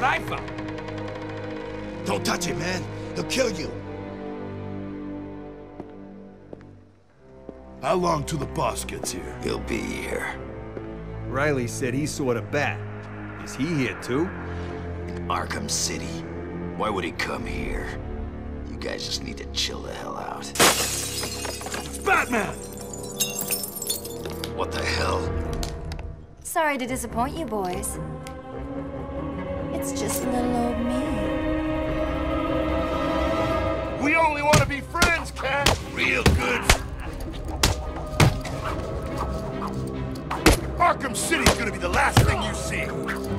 what I found. Don't touch it, man. He'll kill you. How long till the boss gets here? He'll be here. Riley said he saw the bat. Is he here too? In Arkham City. Why would he come here? You guys just need to chill the hell out. It's Batman! What the hell? Sorry to disappoint you boys. It's just little old me. We only want to be friends, Cat! Real good. Arkham City's gonna be the last thing you see!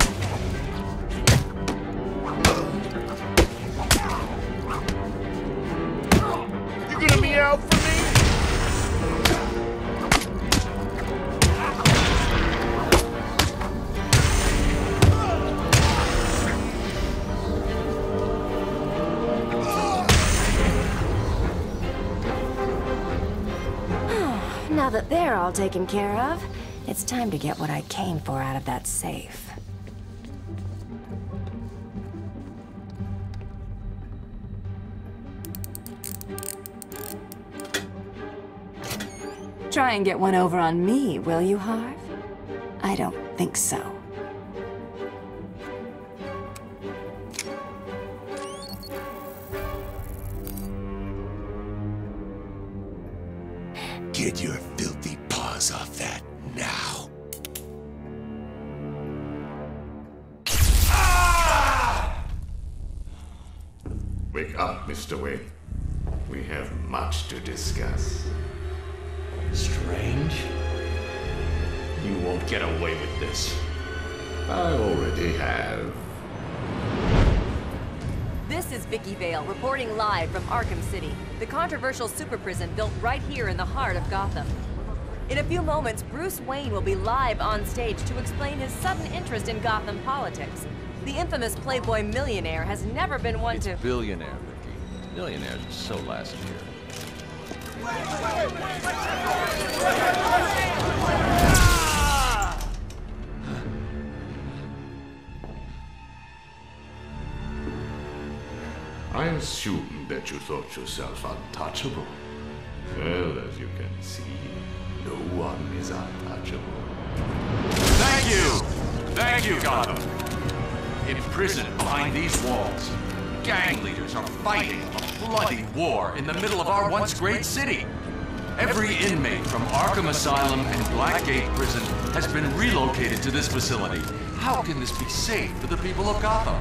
That they're all taken care of, it's time to get what I came for out of that safe. Try and get one over on me, will you, Harv? I don't think so. This. I already have. This is Vicky Vale reporting live from Arkham City, the controversial super prison built right here in the heart of Gotham. In a few moments, Bruce Wayne will be live on stage to explain his sudden interest in Gotham politics. The infamous Playboy millionaire has never been one It's to. billionaire, Vicky. Millionaires are so last year. I assume that you thought yourself untouchable. Well, as you can see, no one is untouchable. Thank you! Thank you, Gotham! Imprisoned behind these walls, gang leaders are fighting a bloody war in the middle of our once great city. Every inmate from Arkham Asylum and Blackgate Prison has been relocated to this facility. How can this be safe for the people of Gotham?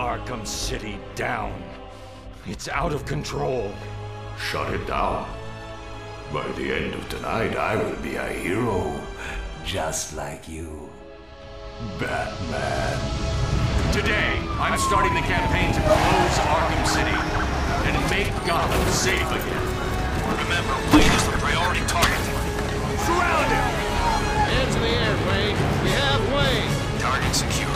Arkham City down. It's out of control. Shut it down. By the end of tonight, I will be a hero. Just like you. Batman. Today, I'm starting the campaign to close Arkham City and make Gotham safe again. Remember, Wayne is the priority target. Surround him! Hands in the air, Wayne. We have Wayne. Target secured.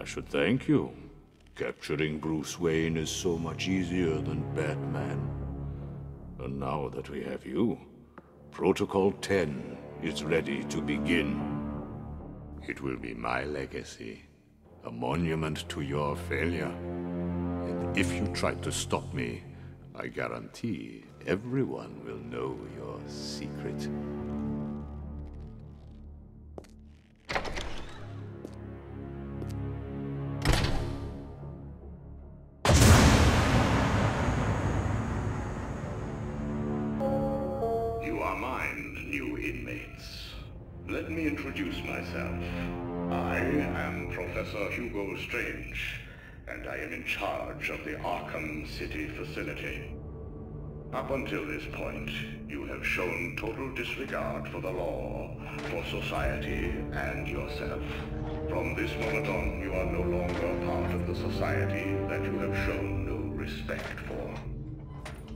I should thank you. Capturing Bruce Wayne is so much easier than Batman. And now that we have you, Protocol 10 is ready to begin. It will be my legacy, a monument to your failure. And if you try to stop me, I guarantee everyone will know your secret. Professor Hugo Strange, and I am in charge of the Arkham City facility. Up until this point, you have shown total disregard for the law, for society, and yourself. From this moment on, you are no longer part of the society that you have shown no respect for.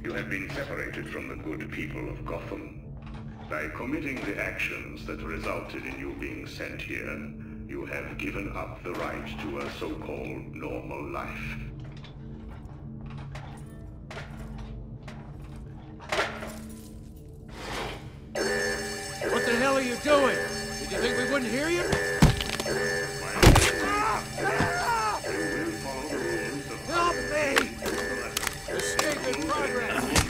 You have been separated from the good people of Gotham. By committing the actions that resulted in you being sent here, you have given up the right to a so-called normal life. What the hell are you doing? Did you think we wouldn't hear you? Help me! Escape in progress!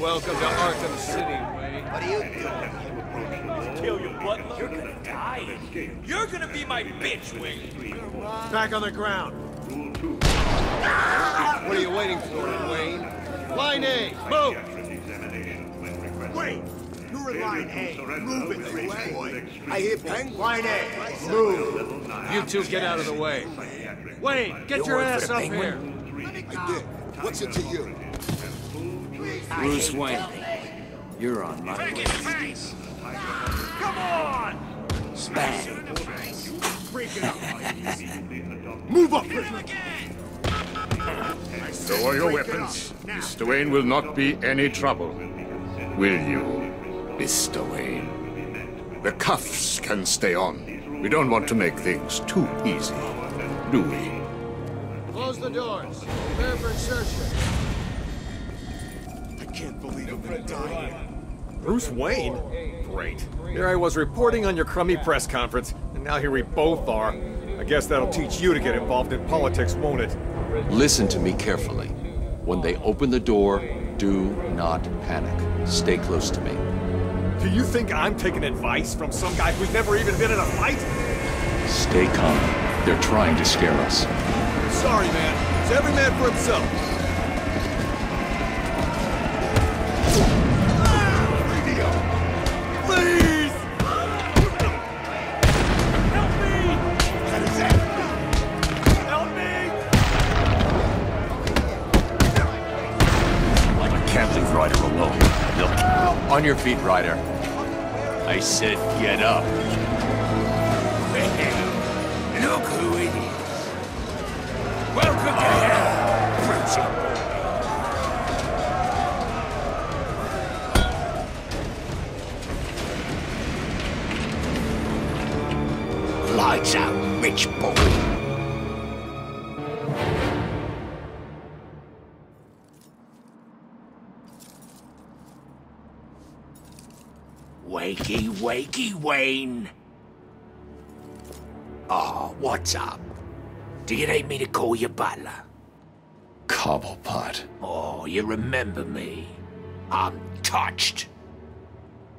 Welcome to Arkham City, Wayne. What are you doing? Kill your butler? You're gonna die. You're gonna be my bitch, Wayne. Back on the ground. Rule two. What are you waiting for, Wayne? Line A, move! Psychiatric examination when requested. Wait! You're in line A. Move it, Failure boy. I hear bang. Line A. Move. You two get out of the way. Wayne, get your ass up here. I did. What's it to you? Bruce Wayne, you're on my way. Come on! Bang! Break it up. Move up, prisoner. Lower your weapons. Mr. Wayne will not be any trouble. Will you, Mr. Wayne? The cuffs can stay on. We don't want to make things too easy, do we? Close the doors. Prepare for insertion. I can't believe I'm gonna die here. Bruce Wayne? Great. Here I was reporting on your crummy press conference, and now here we both are. I guess that'll teach you to get involved in politics, won't it? Listen to me carefully. When they open the door, do not panic. Stay close to me. Do you think I'm taking advice from some guy who's never even been in a fight? Stay calm. They're trying to scare us. Sorry, man. It's every man for himself. On your feet, Ryder. I said get up. Look who it is. Welcome to hell, Brucey. Lights out, rich boy. Wakey, wakey, Wayne. Oh, what's up? Do you need me to call you butler? Cobblepot. Oh, you remember me. I'm touched.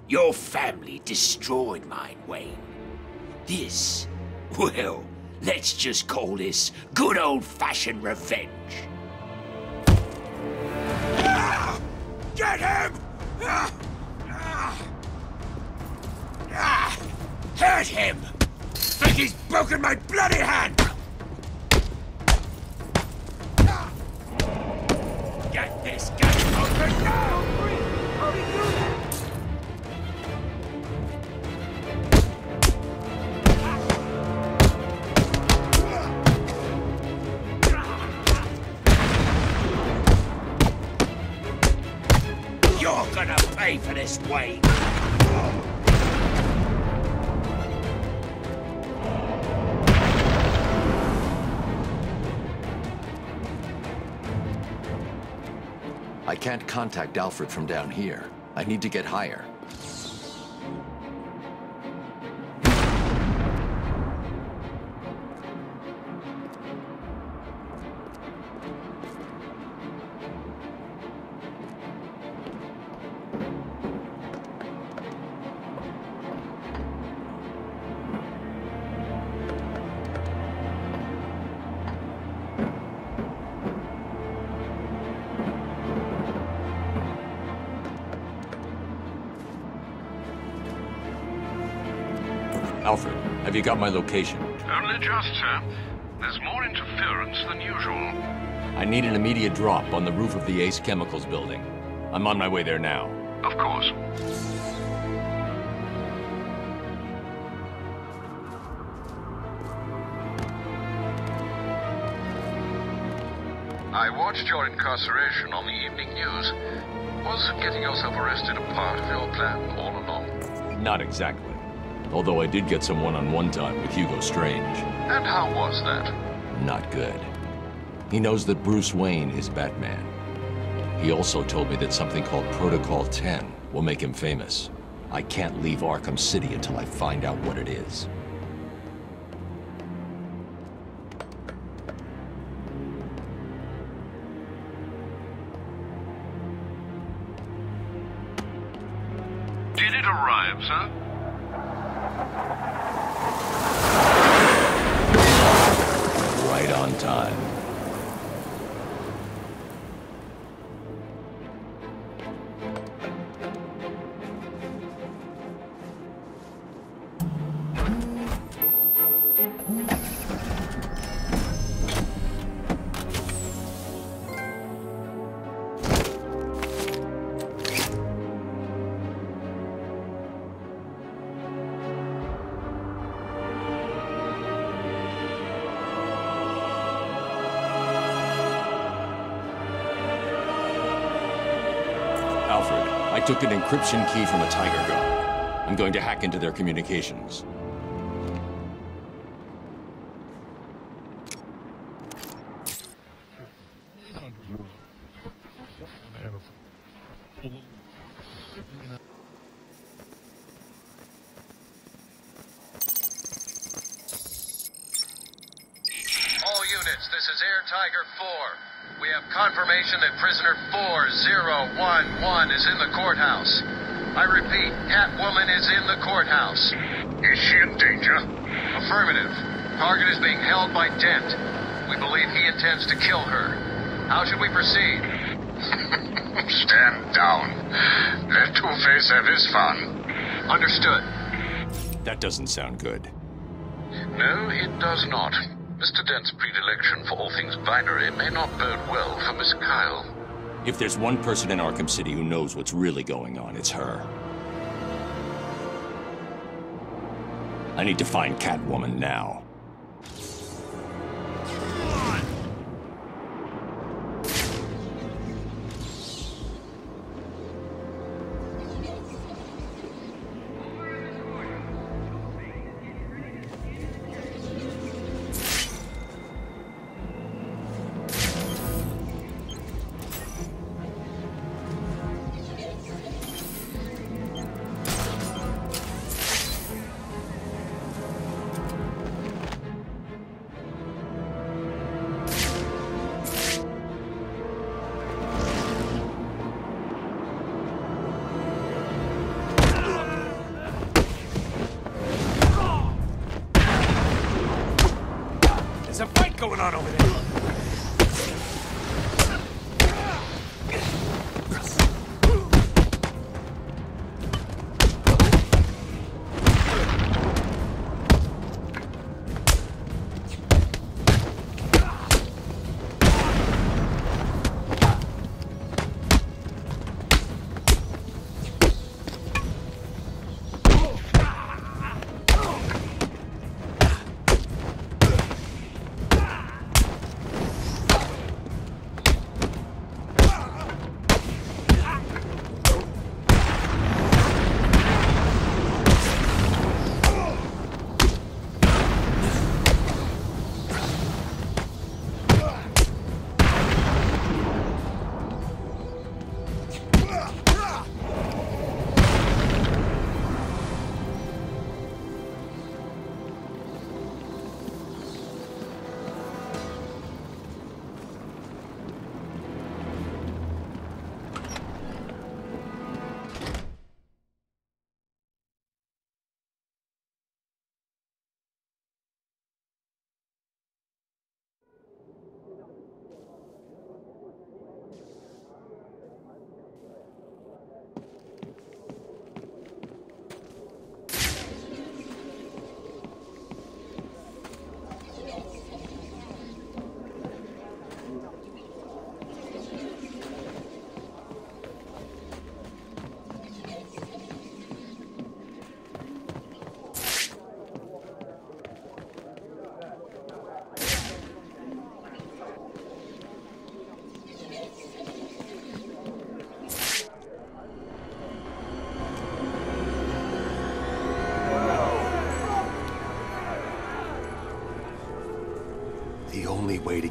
Your family destroyed mine, Wayne. This, well, let's just call this good old-fashioned revenge. Ah! Get him! Ah! Hurt him! He's broken my bloody hand! Get this guy open now! You're gonna pay for this, Wayne! Can't contact Alfred from down here. I need to get higher. Alfred, have you got my location? Only just, sir. There's more interference than usual. I need an immediate drop on the roof of the Ace Chemicals building. I'm on my way there now. Of course. I watched your incarceration on the evening news. Was getting yourself arrested a part of your plan all along? Not exactly. Although I did get some one-on-one time with Hugo Strange. And how was that? Not good. He knows that Bruce Wayne is Batman. He also told me that something called Protocol 10 will make him famous. I can't leave Arkham City until I find out what it is. Took an encryption key from a Tiger Guard. I'm going to hack into their communications. All units, this is Air Tiger 4. We have confirmation that prisoner 4011 is in the courthouse. I repeat, Catwoman is in the courthouse. Is she in danger? Affirmative. Target is being held by Dent. We believe he intends to kill her. How should we proceed? Stand down. Let Two-Face have his fun. Understood. That doesn't sound good. No, it does not. Mr. Dent's predilection for all things binary may not bode well for Miss Kyle. If there's one person in Arkham City who knows what's really going on, it's her. I need to find Catwoman now. Going on over there.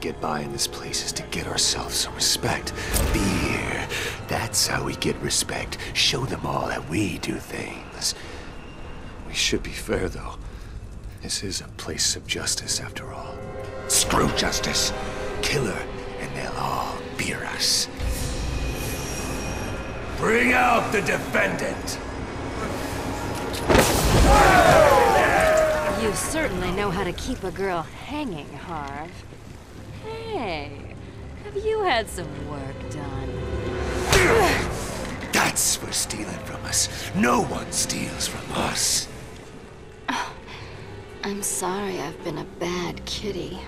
Get by in this place is to get ourselves some respect. Fear. That's how we get respect. Show them all that we do things. We should be fair, though. This is a place of justice, after all. Screw justice. Kill her, and they'll all fear us. Bring out the defendant! You certainly know how to keep a girl hanging, Harv. Hey, have you had some work done? That's for stealing from us. No one steals from us. Oh, I'm sorry I've been a bad kitty.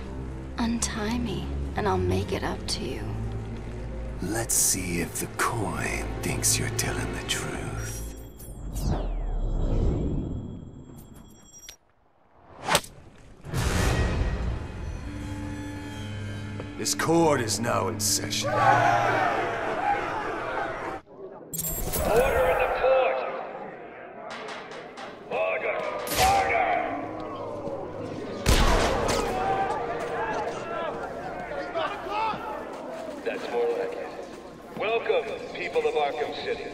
Untie me, and I'll make it up to you. Let's see if the coin thinks you're telling the truth. This court is now in session. Order in the court! Order! Order! That's more like it. Welcome, people of Arkham City.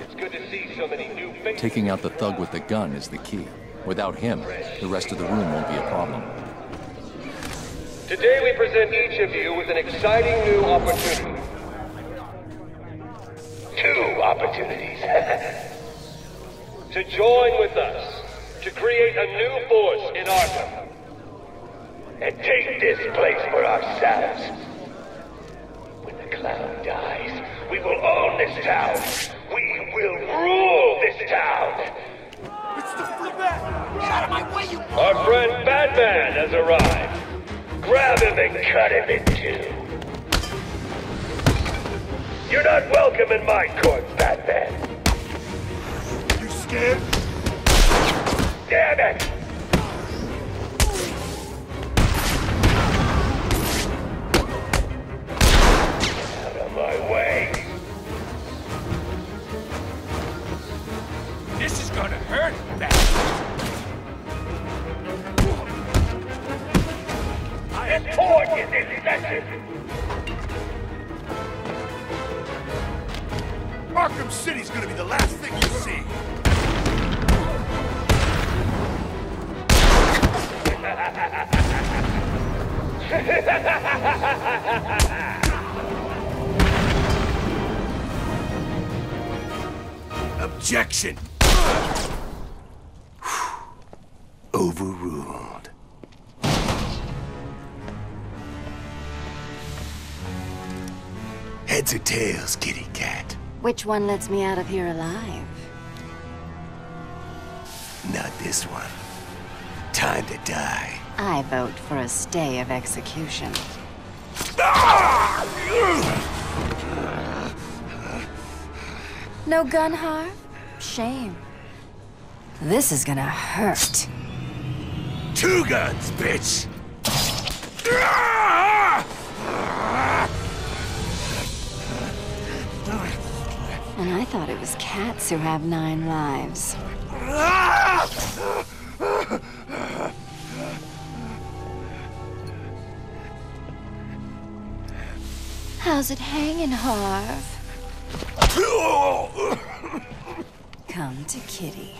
It's good to see so many new faces. Taking out the thug with the gun is the key. Without him, the rest of the room won't be a problem. Today we present each of you with an exciting new opportunity. Two opportunities. to join with us to create a new force in Arkham. And take this place for ourselves. When the clown dies, we will own this town. We will rule this town. Cut him in two. You're not welcome in my court, Batman. You scared? Damn it! Heads or tails, kitty cat? Which one lets me out of here alive? Not this one. Time to die. I vote for a stay of execution. No gun harm? Shame. This is gonna hurt. Two guns, bitch! And I thought it was cats who have nine lives. How's it hanging, Harv? Come to Kitty.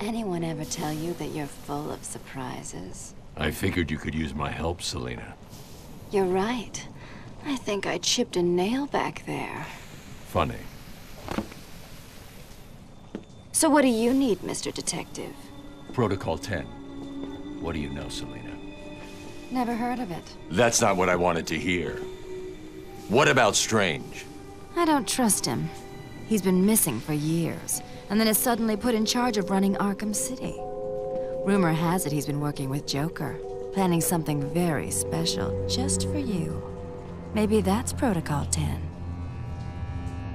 Anyone ever tell you that you're full of surprises? I figured you could use my help, Selina. You're right. I think I chipped a nail back there. Funny. So what do you need, Mr. Detective? Protocol 10. What do you know, Selina? Never heard of it. That's not what I wanted to hear. What about Strange? I don't trust him. He's been missing for years, and then is suddenly put in charge of running Arkham City. Rumor has it he's been working with Joker, planning something very special just for you. Maybe that's Protocol 10.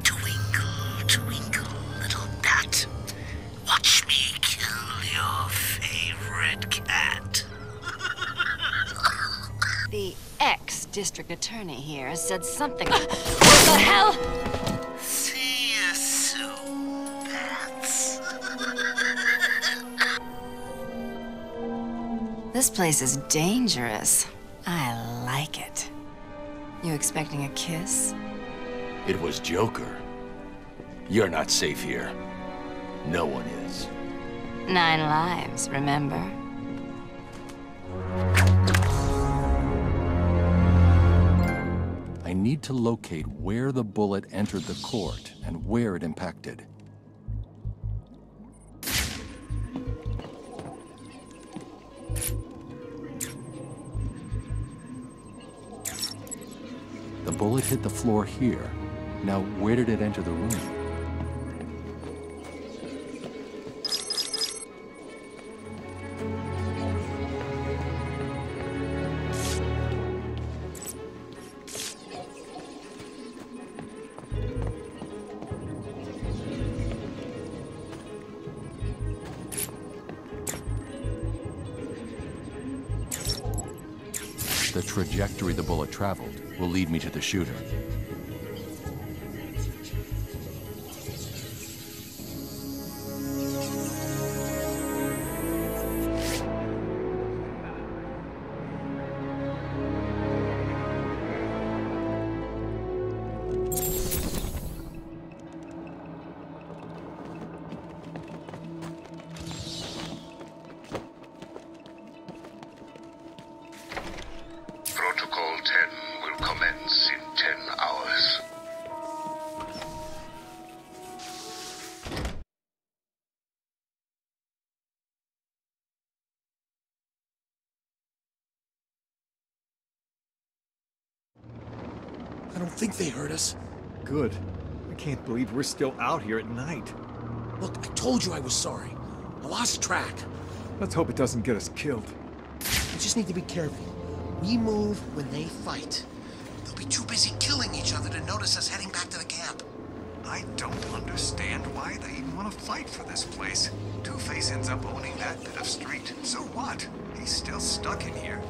Twinkle, twinkle, little bat. Watch me kill your favorite cat. The ex-district attorney here said something... what the hell? See you soon, bats. This place is dangerous. I like it. You expecting a kiss? It was Joker. You're not safe here. No one is. Nine lives, remember? I need to locate where the bullet entered the court and where it impacted. Bullet hit the floor here. Now, where did it enter the room? Trajectory the bullet traveled will lead me to the shooter. Don't think they heard us. Good. I can't believe we're still out here at night. Look, I told you I was sorry. I lost track. Let's hope it doesn't get us killed. We just need to be careful. We move when they fight. They'll be too busy killing each other to notice us heading back to the camp. I don't understand why they even want to fight for this place. Two-Face ends up owning that bit of street. So what? He's still stuck in here.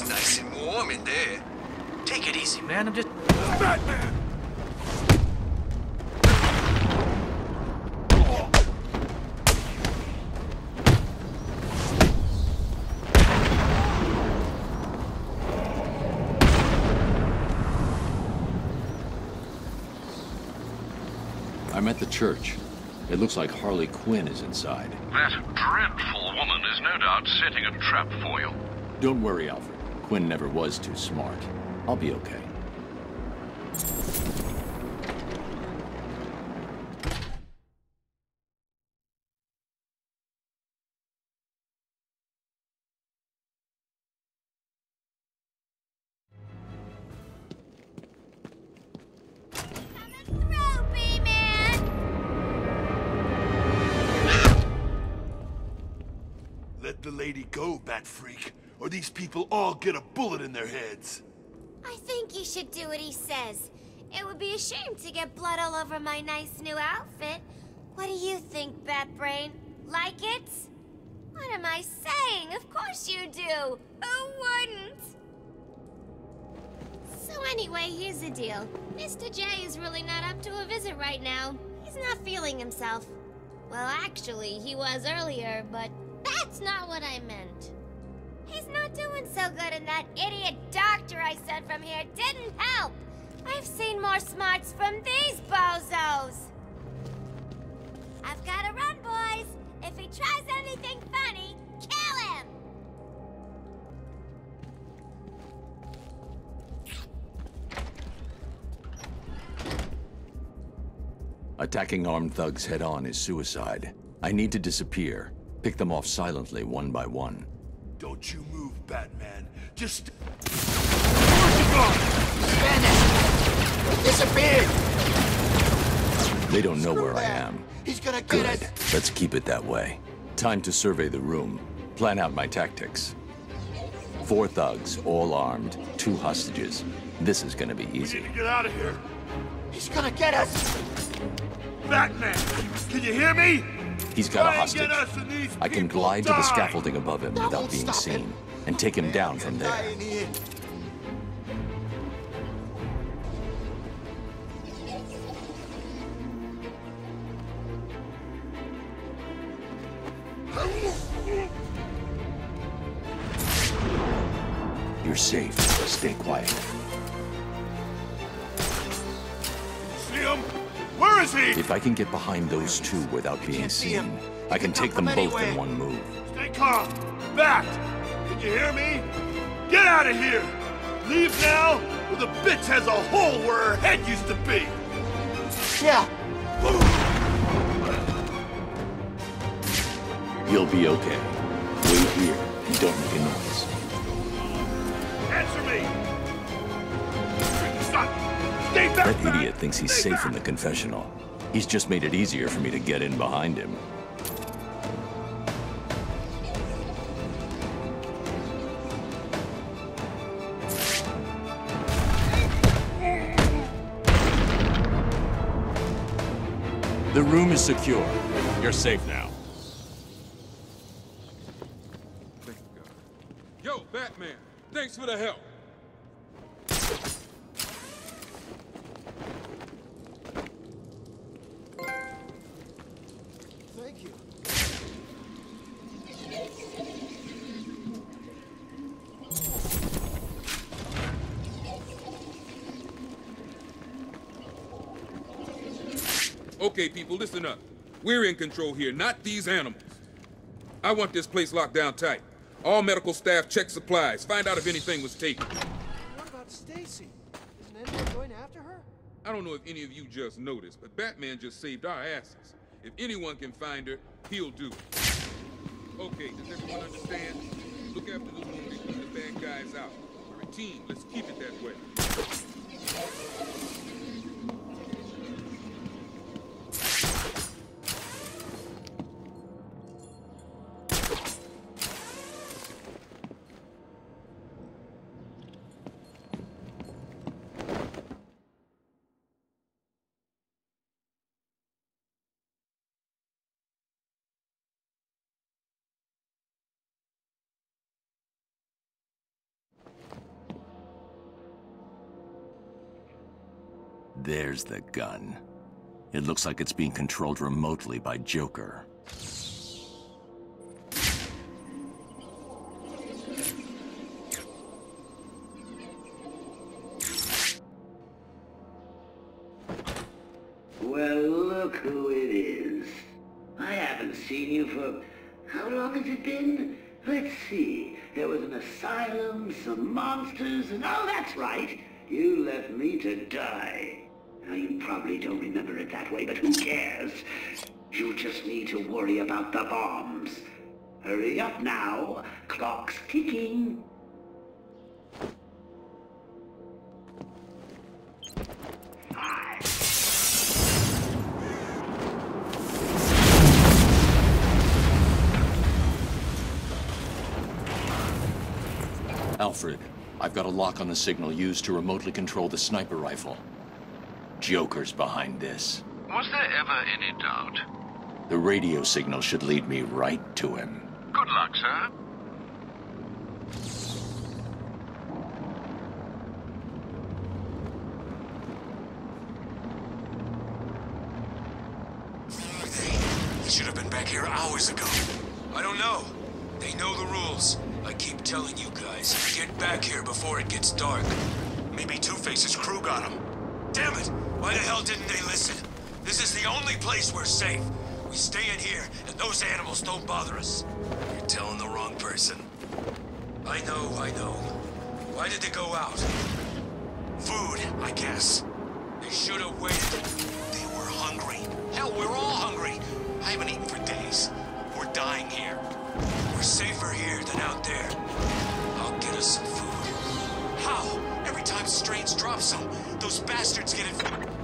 Bet she's nice and warm in there. Take it easy, man. I'm just... Batman! I'm at the church. It looks like Harley Quinn is inside. That dreadful woman is no doubt setting a trap for you. Don't worry, Alfred. Quinn never was too smart. I'll be okay. Do what he says. It would be a shame to get blood all over my nice new outfit. What do you think, Batbrain? Like it? What am I saying? Of course you do. Who wouldn't? So anyway, here's the deal. Mr. J is really not up to a visit right now. He's not feeling himself. Well, actually, he was earlier, but that's not what I meant. He's not doing so good, and that idiot doctor I sent from here didn't help. I've seen more smarts from these bozos. I've gotta run, boys. If he tries anything funny, kill him. Attacking armed thugs head-on is suicide. I need to disappear. Pick them off silently, one by one. Don't you move, Batman. Just... Vanished! Disappeared! They don't know where I am. He's gonna get Good. us! Let's keep it that way. Time to survey the room. Plan out my tactics. Four thugs, all armed, two hostages. This is gonna be easy. Get out of here! He's gonna get us! Batman! Can you hear me? He's got a Try and get hostage. us and these I can glide to the scaffolding above him without being seen, and take him down from there. You're safe. Stay quiet. If I can get behind those two without being can't him. seen, I can can take them from both in one move. Stay calm. Back. Can you hear me? Get out of here! Leave now, or the bitch has a hole where her head used to be! Yeah, You'll be okay. Wait here and don't make a noise. Answer me! Stop! That idiot thinks he's safe in the confessional. He's just made it easier for me to get in behind him. The room is secure. You're safe now. Thank you, God. Yo, Batman, thanks for the help. Thank you. Okay, people, listen up. We're in control here, not these animals. I want this place locked down tight. All medical staff check supplies. Find out if anything was taken. What about Stacy? Isn't anyone going after her? I don't know if any of you just noticed, but Batman just saved our asses. If anyone can find her, he'll do it. Okay, does everyone understand? Look after the wounded, keep the bad guys out. We're a team. Let's keep it that way. There's the gun. It looks like it's being controlled remotely by Joker. Well, look who it is. I haven't seen you for... How long has it been? Let's see. There was an asylum, some monsters, and oh, that's right. You left me to die. Now, you probably don't remember it that way, but who cares? You just need to worry about the bombs. Hurry up now. Clock's ticking. Alfred, I've got a lock on the signal used to remotely control the sniper rifle. Joker's behind this. Was there ever any doubt? The radio signal should lead me right to him. Good luck, sir. They should have been back here hours ago. I don't know. They know the rules. I keep telling you guys, get back here before it gets dark. Maybe Two-Face's crew got him. Damn it! Why the hell didn't they listen? This is the only place we're safe. We stay in here, and those animals don't bother us. You're telling the wrong person. I know, I know. Why did they go out? Food, I guess. They should have waited. They were hungry. Hell, we're all hungry. I haven't eaten for days. We're dying here. We're safer here than out there. I'll get us some food. How? Every time Strange drops some, those bastards get it.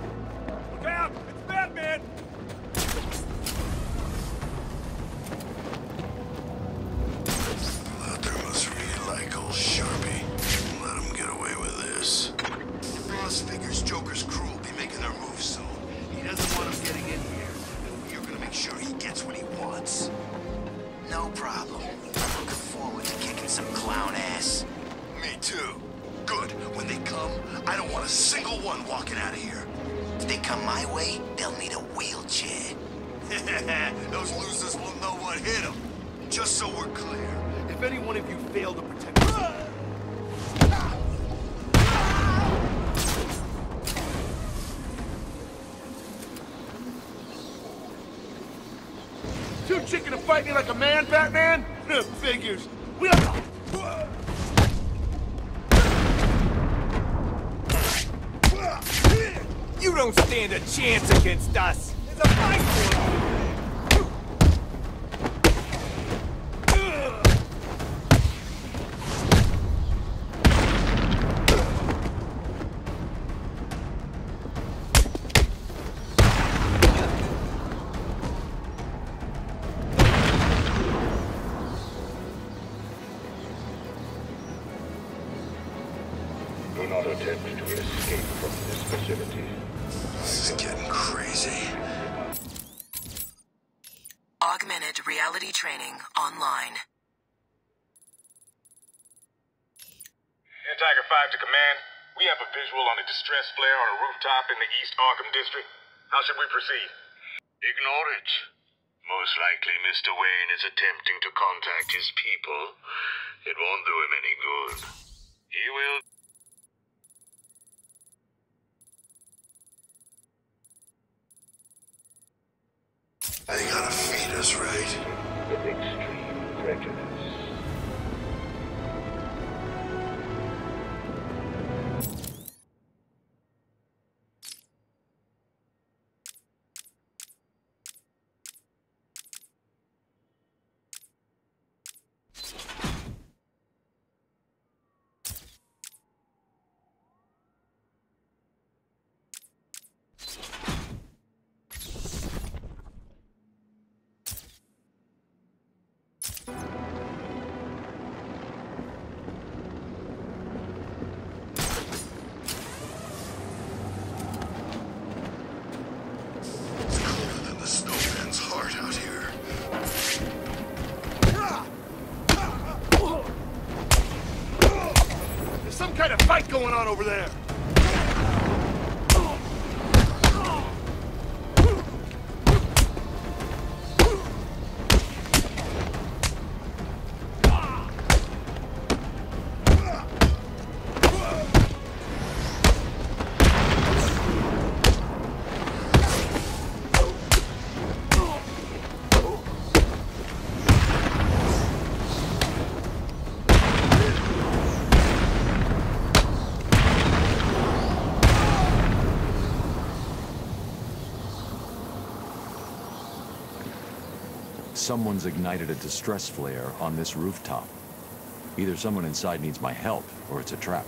I don't want a single one walking out of here. If they come my way, they'll need a wheelchair. Those losers will know what hit them. Just so we're clear, if any one of you fail to protect Too chicken to fight me like a man, Batman? Figures. We. Don't stand a chance against us. There's a fight Augmented reality training online. Air Tiger 5 to command. We have a visual on a distress flare on a rooftop in the East Arkham district. How should we proceed? Ignore it. Most likely Mr. Wayne is attempting to contact his people. It won't do him any good. He will They gotta feed us, right? Over there. Someone's ignited a distress flare on this rooftop. Either someone inside needs my help, or it's a trap.